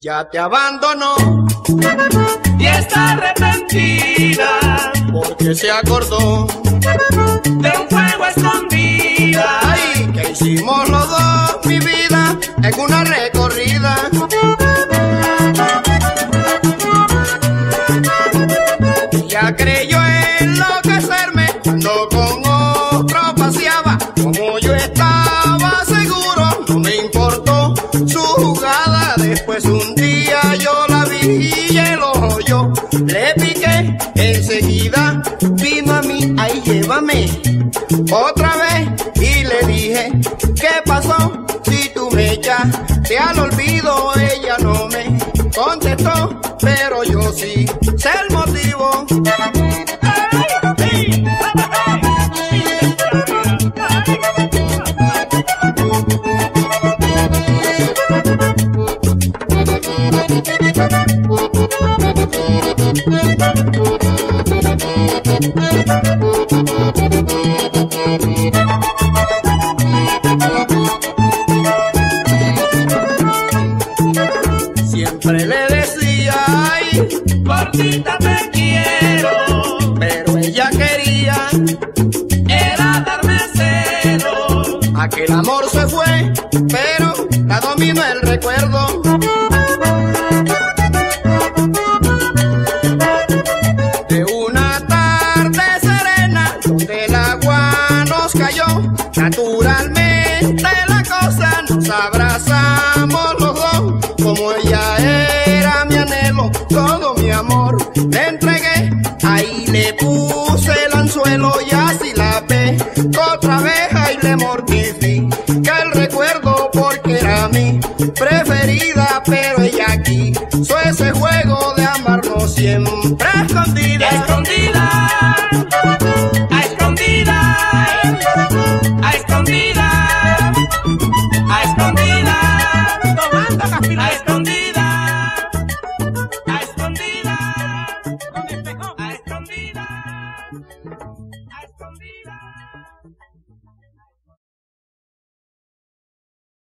Ya te abandonó y está arrepentida porque se acordó de un fuego escondida. Ay, que hicimos los dos, mi vida, en una recorrida. Ya creyó enloquecerme cuando con otro paseaba. Como yo estaba seguro, no me importó su jugada. Después un y el ojo yo le piqué. Enseguida vino a mí, ahí llévame otra vez y le dije, ¿qué pasó? Si tú me echaste al olvido, ella no me contestó, pero yo sí sé el motivo. Siempre le decía, ay, Cortita te quiero, pero ella quería, era darme celo. aquel amor se fue, pero la dominó el recuerdo. Serena, donde el agua nos cayó, naturalmente la cosa nos abrazamos los dos, como ella era mi anhelo, todo mi amor le entregué, ahí le puse el anzuelo y así la ve, otra vez. Ahí le mortifiqué el recuerdo porque era mi preferida, pero ella aquí, hizo ese juego siempre escondida. escondida, a escondida, a escondida, a escondida,